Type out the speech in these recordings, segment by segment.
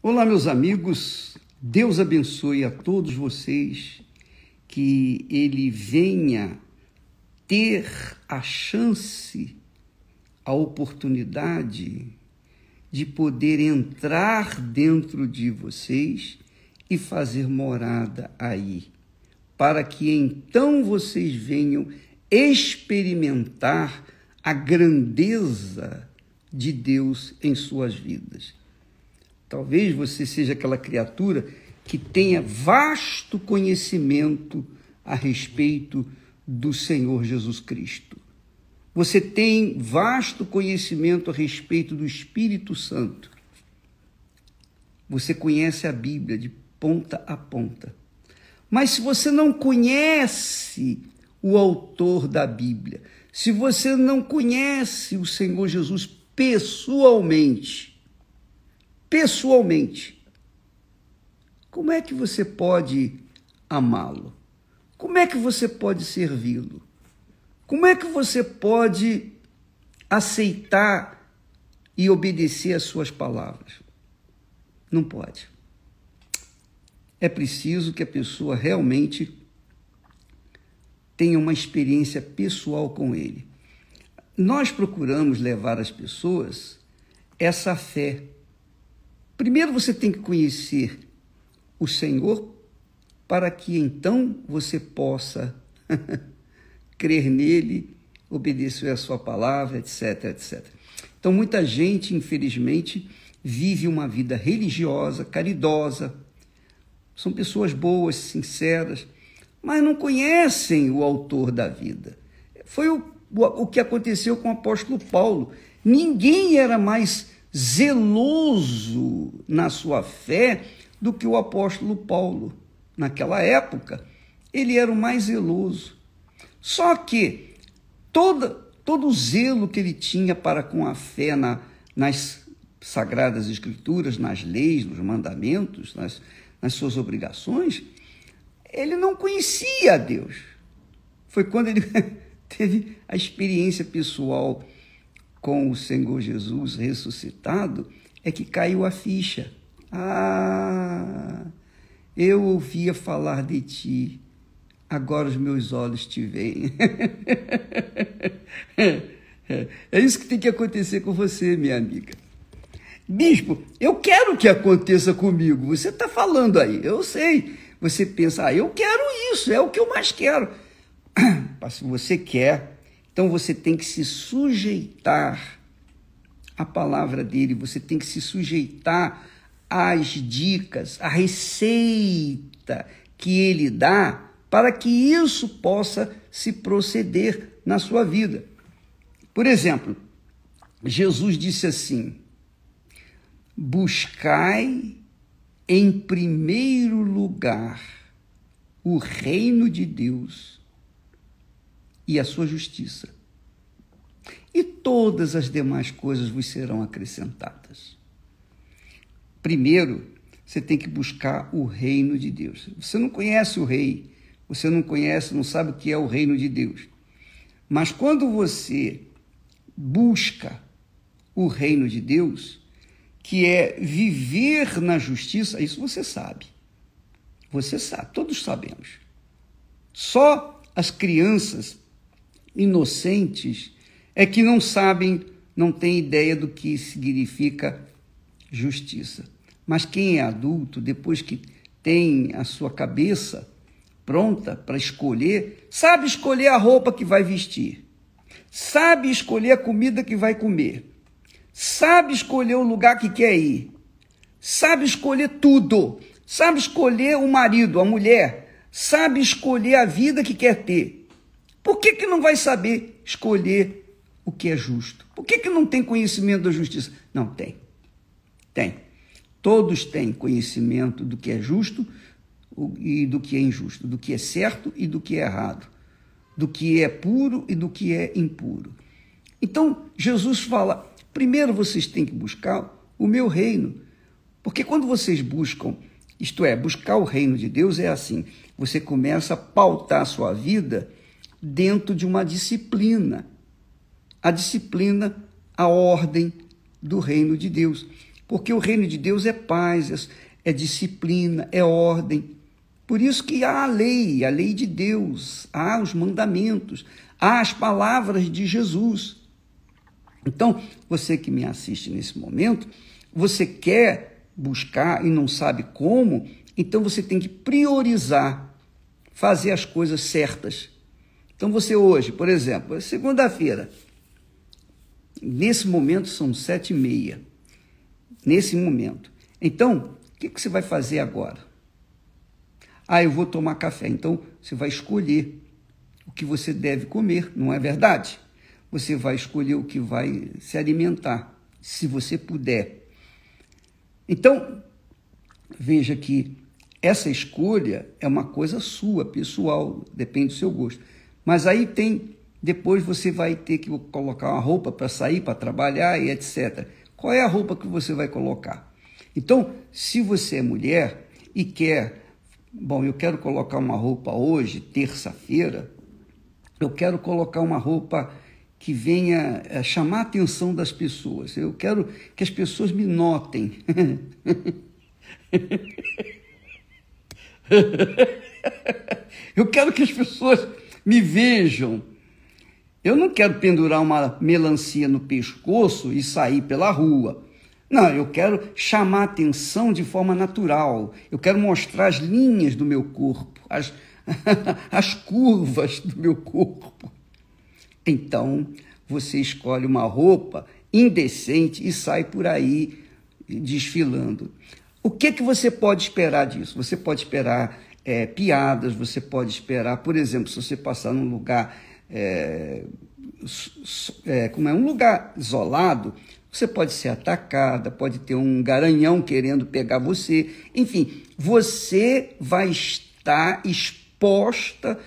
Olá, meus amigos. Deus abençoe a todos vocês, que Ele venha ter a chance, a oportunidade de poder entrar dentro de vocês e fazer morada aí, para que então vocês venham experimentar a grandeza de Deus em suas vidas. Talvez você seja aquela criatura que tenha vasto conhecimento a respeito do Senhor Jesus Cristo. Você tem vasto conhecimento a respeito do Espírito Santo. Você conhece a Bíblia de ponta a ponta. Mas se você não conhece o autor da Bíblia, se você não conhece o Senhor Jesus pessoalmente, pessoalmente, como é que você pode amá-lo? Como é que você pode servi-lo? Como é que você pode aceitar e obedecer às suas palavras? Não pode. É preciso que a pessoa realmente tenha uma experiência pessoal com ele. Nós procuramos levar às pessoas essa fé Primeiro você tem que conhecer o Senhor para que então você possa crer nele, obedecer a sua palavra, etc, etc. Então muita gente, infelizmente, vive uma vida religiosa, caridosa. São pessoas boas, sinceras, mas não conhecem o autor da vida. Foi o, o que aconteceu com o apóstolo Paulo. Ninguém era mais zeloso na sua fé do que o apóstolo Paulo. Naquela época, ele era o mais zeloso. Só que toda, todo o zelo que ele tinha para com a fé na, nas sagradas escrituras, nas leis, nos mandamentos, nas, nas suas obrigações, ele não conhecia a Deus. Foi quando ele teve a experiência pessoal com o Senhor Jesus ressuscitado, é que caiu a ficha. Ah, eu ouvia falar de ti, agora os meus olhos te veem. é isso que tem que acontecer com você, minha amiga. Bispo, eu quero que aconteça comigo. Você está falando aí, eu sei. Você pensa, ah, eu quero isso, é o que eu mais quero. Se você quer, então você tem que se sujeitar à palavra dele, você tem que se sujeitar às dicas, à receita que ele dá para que isso possa se proceder na sua vida. Por exemplo, Jesus disse assim: Buscai em primeiro lugar o reino de Deus e a sua justiça. E todas as demais coisas vos serão acrescentadas. Primeiro, você tem que buscar o reino de Deus. Você não conhece o rei, você não conhece, não sabe o que é o reino de Deus. Mas quando você busca o reino de Deus, que é viver na justiça, isso você sabe. Você sabe, todos sabemos. Só as crianças inocentes é que não sabem, não têm ideia do que significa justiça. Mas quem é adulto, depois que tem a sua cabeça pronta para escolher, sabe escolher a roupa que vai vestir, sabe escolher a comida que vai comer, sabe escolher o lugar que quer ir, sabe escolher tudo, sabe escolher o marido, a mulher, sabe escolher a vida que quer ter. Por que, que não vai saber escolher o que é justo? Por que, que não tem conhecimento da justiça? Não, tem. Tem. Todos têm conhecimento do que é justo e do que é injusto, do que é certo e do que é errado, do que é puro e do que é impuro. Então, Jesus fala: primeiro vocês têm que buscar o meu reino. Porque quando vocês buscam, isto é, buscar o reino de Deus é assim: você começa a pautar a sua vida dentro de uma disciplina. A disciplina, a ordem do reino de Deus. Porque o reino de Deus é paz, é, é disciplina, é ordem. Por isso que há a lei, a lei de Deus, há os mandamentos, há as palavras de Jesus. Então, você que me assiste nesse momento, você quer buscar e não sabe como, então você tem que priorizar, fazer as coisas certas. Então você hoje, por exemplo, segunda-feira, nesse momento são sete e meia, nesse momento. Então, o que, que você vai fazer agora? Ah, eu vou tomar café. Então, você vai escolher o que você deve comer, não é verdade? Você vai escolher o que vai se alimentar, se você puder. Então, veja que essa escolha é uma coisa sua, pessoal, depende do seu gosto. Mas aí tem, depois você vai ter que colocar uma roupa para sair, para trabalhar e etc. Qual é a roupa que você vai colocar? Então, se você é mulher e quer, bom, eu quero colocar uma roupa hoje, terça-feira, eu quero colocar uma roupa que venha é, chamar a atenção das pessoas. Eu quero que as pessoas me notem. eu quero que as pessoas me vejam. Eu não quero pendurar uma melancia no pescoço e sair pela rua. Não, eu quero chamar atenção de forma natural. Eu quero mostrar as linhas do meu corpo, as, as curvas do meu corpo. Então, você escolhe uma roupa indecente e sai por aí desfilando. O que, que você pode esperar disso? Você pode esperar é, piadas, você pode esperar, por exemplo, se você passar num lugar, é, é, como é um lugar isolado, você pode ser atacada, pode ter um garanhão querendo pegar você. Enfim, você vai estar exposta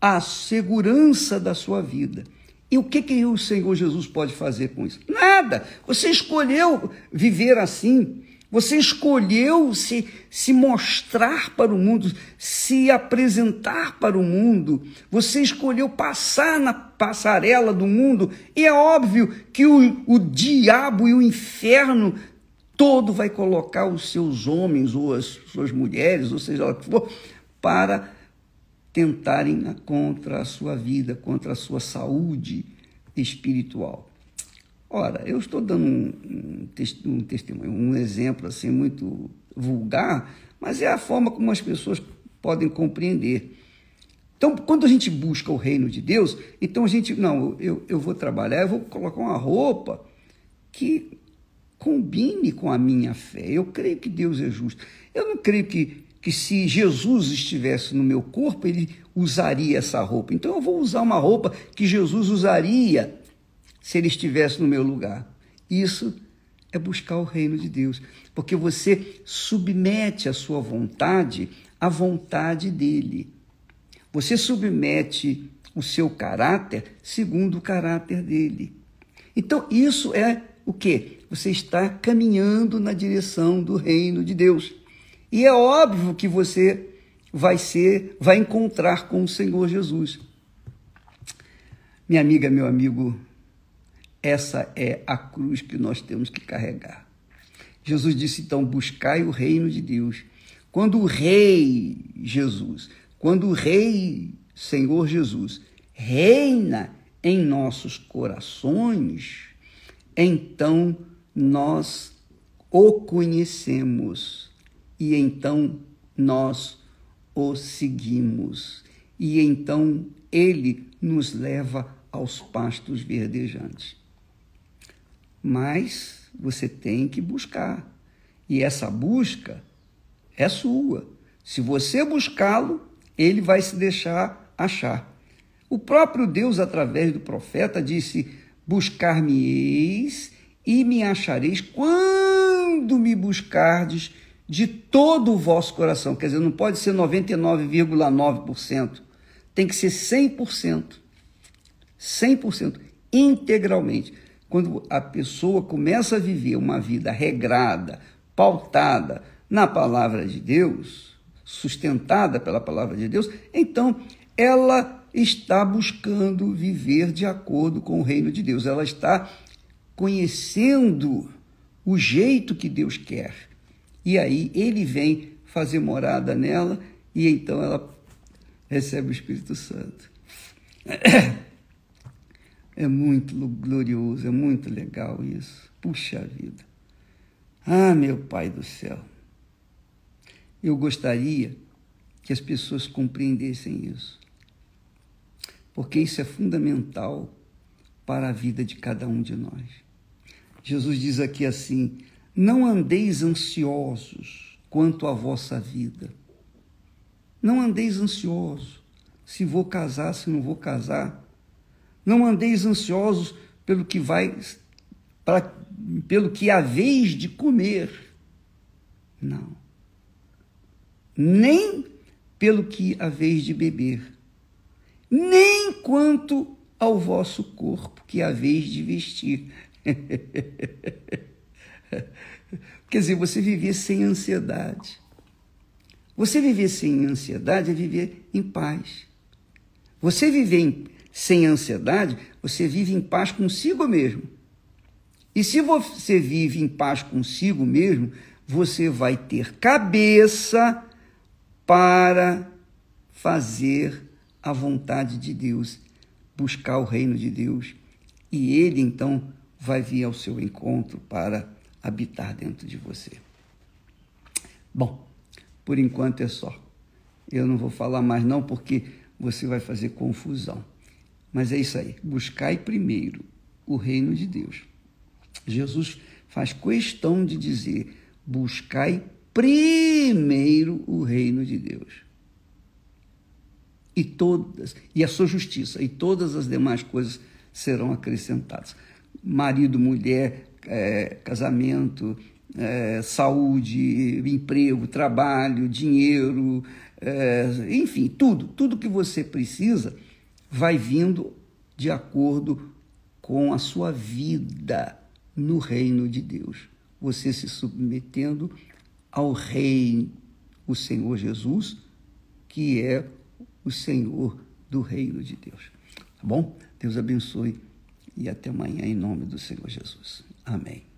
à segurança da sua vida. E o que, que o Senhor Jesus pode fazer com isso? Nada. Você escolheu viver assim. Você escolheu se, se mostrar para o mundo, se apresentar para o mundo. Você escolheu passar na passarela do mundo. E é óbvio que o, o diabo e o inferno todo vai colocar os seus homens ou as suas mulheres, ou seja, o que for, para tentarem contra a sua vida, contra a sua saúde espiritual. Ora, eu estou dando um, um, testemunho, um exemplo assim muito vulgar, mas é a forma como as pessoas podem compreender. Então, quando a gente busca o reino de Deus, então a gente, não, eu, eu vou trabalhar, eu vou colocar uma roupa que combine com a minha fé. Eu creio que Deus é justo. Eu não creio que, que se Jesus estivesse no meu corpo, ele usaria essa roupa. Então eu vou usar uma roupa que Jesus usaria se ele estivesse no meu lugar. Isso é buscar o reino de Deus, porque você submete a sua vontade à vontade dele. Você submete o seu caráter segundo o caráter dele. Então, isso é o que? Você está caminhando na direção do reino de Deus. E é óbvio que você vai ser, vai encontrar com o Senhor Jesus. Minha amiga, meu amigo, essa é a cruz que nós temos que carregar. Jesus disse então: buscai o reino de Deus. Quando o Rei Jesus, quando o Rei Senhor Jesus reina em nossos corações, então nós o conhecemos e então nós o seguimos. E então ele nos leva aos pastos verdejantes mas você tem que buscar. E essa busca é sua. Se você buscá-lo, ele vai se deixar achar. O próprio Deus, através do profeta, disse: Buscar-me-eis e me achareis quando me buscardes de todo o vosso coração. Quer dizer, não pode ser 99,9%, tem que ser 100%. 100%, integralmente. Quando a pessoa começa a viver uma vida regrada, pautada na palavra de Deus, sustentada pela palavra de Deus, então ela está buscando viver de acordo com o reino de Deus. Ela está conhecendo o jeito que Deus quer. E aí ele vem fazer morada nela e então ela recebe o Espírito Santo. É muito glorioso, é muito legal isso. Puxa vida. Ah, meu Pai do céu. Eu gostaria que as pessoas compreendessem isso. Porque isso é fundamental para a vida de cada um de nós. Jesus diz aqui assim: Não andeis ansiosos quanto à vossa vida. Não andeis ansiosos se vou casar, se não vou casar. Não andeis ansiosos pelo que vai, para, pelo que há vez de comer. Não. Nem pelo que há vez de beber. Nem quanto ao vosso corpo que há vez de vestir. Quer dizer, você viver sem ansiedade. Você viver sem ansiedade é viver em paz. Você viver em, sem ansiedade, você vive em paz consigo mesmo. E se você vive em paz consigo mesmo, você vai ter cabeça para fazer a vontade de Deus, buscar o reino de Deus. E ele então vai vir ao seu encontro para habitar dentro de você. Bom, por enquanto é só. Eu não vou falar mais não, porque você vai fazer confusão. Mas é isso aí. Buscai primeiro o reino de Deus. Jesus faz questão de dizer: buscai primeiro o reino de Deus. E todas, e a sua justiça, e todas as demais coisas serão acrescentadas. Marido, mulher, é, casamento, é, saúde, emprego, trabalho, dinheiro, é, enfim, tudo, tudo que você precisa vai vindo de acordo com a sua vida no reino de Deus. Você se submetendo ao Rei, o Senhor Jesus, que é o Senhor do reino de Deus. Tá bom? Deus abençoe e até amanhã em nome do Senhor Jesus. Amém.